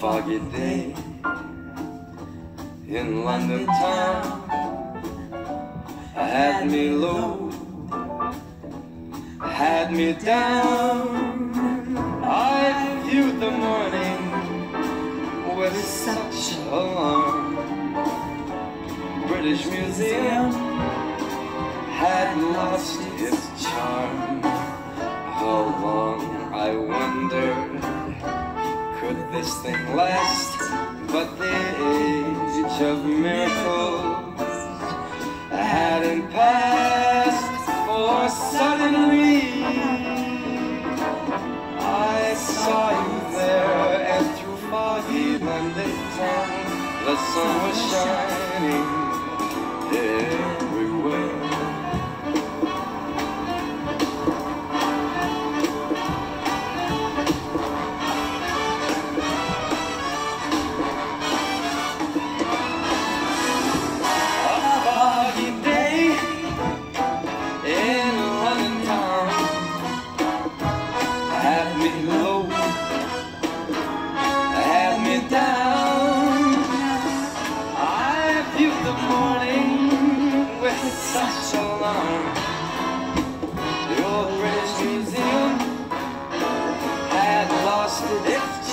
foggy day in London town. I had me low, had me down. I viewed the morning with such alarm. British Museum had lost its charm. This thing last? But the age of miracles hadn't passed, for suddenly I saw you there, and through foggy London town, the sun was shining. me low, had me down. I viewed the morning with such alarm. Your British Museum had lost its.